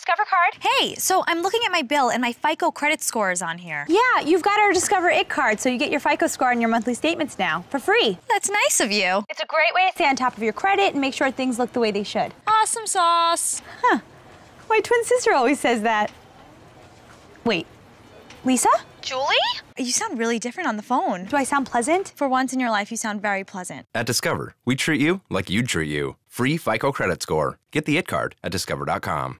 Discover card. Hey, so I'm looking at my bill and my FICO credit score is on here. Yeah, you've got our Discover It card, so you get your FICO score on your monthly statements now for free. That's nice of you. It's a great way to stay on top of your credit and make sure things look the way they should. Awesome sauce. Huh? My twin sister always says that. Wait, Lisa? Julie? You sound really different on the phone. Do I sound pleasant? For once in your life, you sound very pleasant. At Discover, we treat you like you'd treat you. Free FICO credit score. Get the IT card at discover.com.